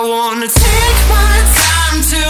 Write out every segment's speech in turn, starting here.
I wanna take my time to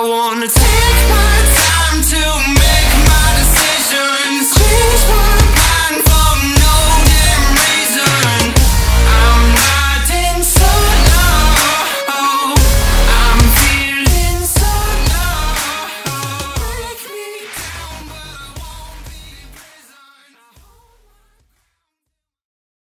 I wanna take my